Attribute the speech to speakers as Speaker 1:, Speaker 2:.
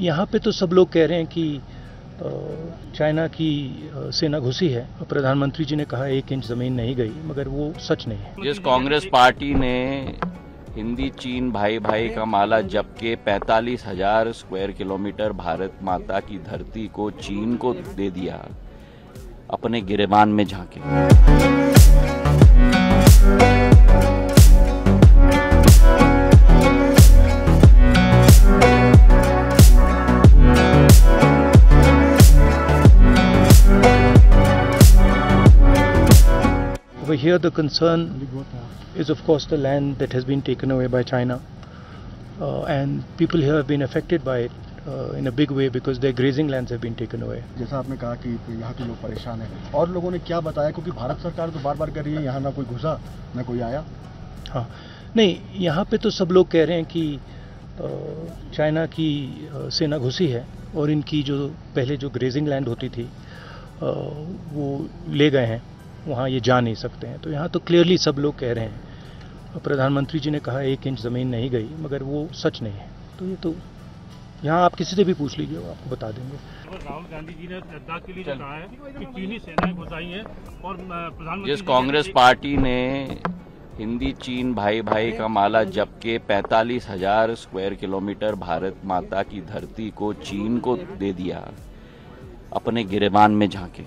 Speaker 1: यहाँ पे तो सब लोग कह रहे हैं कि चाइना की सेना घुसी है। प्रधानमंत्री जी ने कहा, एक इंच ज़मीन नहीं गई, मगर वो सच नहीं है।
Speaker 2: जिस कांग्रेस पार्टी ने हिंदी, चीन भाई भाई का माला जप के पैतालीस हज़ार स्क्वायर किलोमीटर भारत माता की धरती को चीन को दे दिया, अपने गिरेबान में झांके।
Speaker 1: Over here, the concern is, of course, the land that has been taken away by China. Uh, and people here have been affected by it uh, in a big way because their grazing lands have been taken away.
Speaker 3: जैसा आपने कहा कि यहाँ के लोग परेशान हैं और लोगों ने क्या बताया क्योंकि भारत सरकार तो बार बार कह रही है यहाँ ना कोई घुसा ना कोई आया
Speaker 1: हाँ नहीं यहाँ पे तो सब लोग कह रहे हैं कि अ, चाइना की अ, सेना घुसी है और इनकी जो पहले जो ग्रेजिंग लैंड होती थी वो ले गए हैं वहाँ ये जा नहीं सकते हैं। तो यहाँ तो क्लियरली सब लोग कह रहे हैं। प्रधानमंत्री जी ने कहा एक इंच ज़मीन नहीं गई मगर वो सच नहीं है। तो ये तो यहाँ आप किसी से भी पूछ लीजिए आपको बता देंगे।
Speaker 4: राहुल गांधी जी ने लद्दाख के लिए कहा है कि चीनी सेनाएँ घुसाई हैं और प्रधानमंत्री
Speaker 2: जिस कांग्रेस पार्टी ने हिंदी चीन भाई भाई का माला जप के पैतालीस हज़ार स्क्वायर किलोमीटर भारत माता की धरती को चीन को दे दिया अपने गिरेबान में झांके।